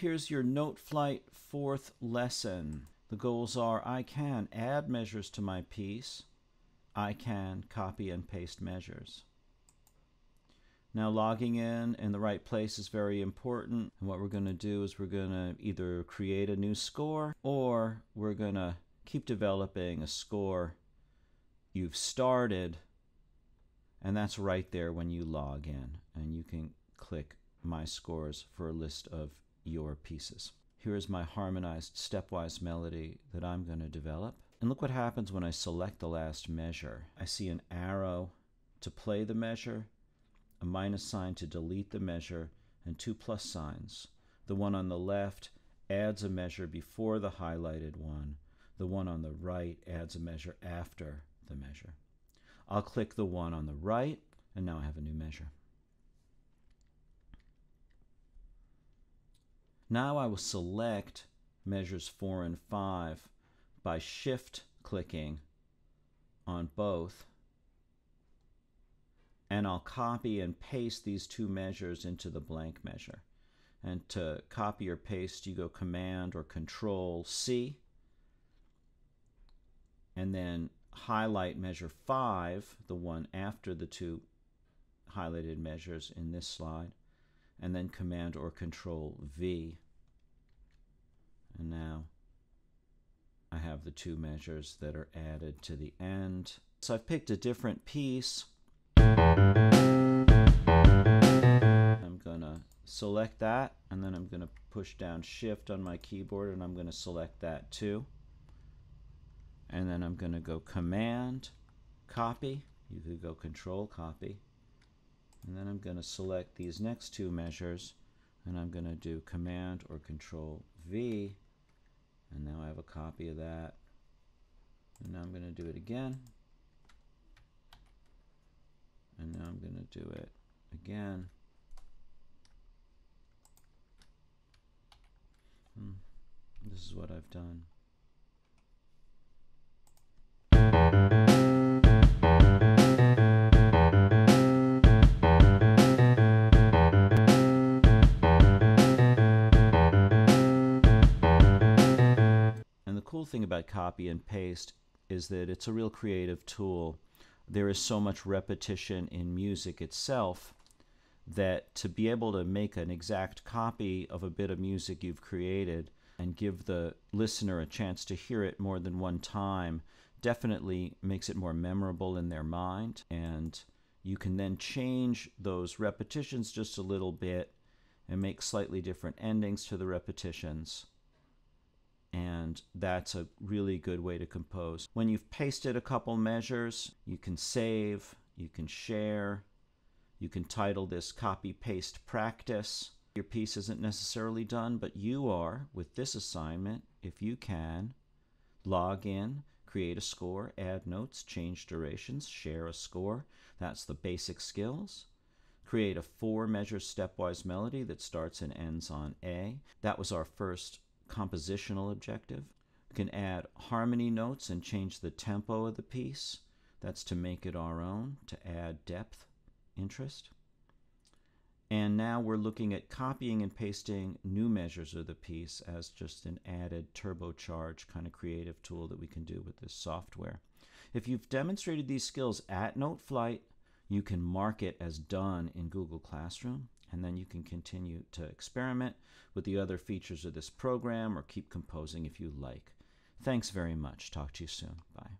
Here's your Noteflight fourth lesson. The goals are I can add measures to my piece. I can copy and paste measures. Now logging in in the right place is very important. And what we're going to do is we're going to either create a new score or we're going to keep developing a score you've started and that's right there when you log in and you can click my scores for a list of your pieces. Here is my harmonized stepwise melody that I'm going to develop. And look what happens when I select the last measure. I see an arrow to play the measure, a minus sign to delete the measure, and two plus signs. The one on the left adds a measure before the highlighted one. The one on the right adds a measure after the measure. I'll click the one on the right, and now I have a new measure. Now I will select measures 4 and 5 by shift clicking on both and I'll copy and paste these two measures into the blank measure. And to copy or paste, you go Command or Control C, and then highlight measure 5, the one after the two highlighted measures in this slide, and then Command or Control V. And now I have the two measures that are added to the end. So I've picked a different piece. I'm going to select that and then I'm going to push down shift on my keyboard and I'm going to select that too. And then I'm going to go command, copy. You could go control copy. And then I'm going to select these next two measures and I'm going to do command or control V. And now I have a copy of that. And now I'm going to do it again. And now I'm going to do it again. Hmm. this is what I've done about copy and paste is that it's a real creative tool. There is so much repetition in music itself that to be able to make an exact copy of a bit of music you've created and give the listener a chance to hear it more than one time definitely makes it more memorable in their mind. And you can then change those repetitions just a little bit and make slightly different endings to the repetitions and that's a really good way to compose. When you've pasted a couple measures, you can save, you can share, you can title this copy paste practice. Your piece isn't necessarily done, but you are with this assignment if you can log in, create a score, add notes, change durations, share a score. That's the basic skills. Create a four measure stepwise melody that starts and ends on A. That was our first compositional objective. We can add harmony notes and change the tempo of the piece. That's to make it our own, to add depth, interest. And now we're looking at copying and pasting new measures of the piece as just an added turbocharge kind of creative tool that we can do with this software. If you've demonstrated these skills at Noteflight, you can mark it as done in Google Classroom and then you can continue to experiment with the other features of this program or keep composing if you like. Thanks very much. Talk to you soon. Bye.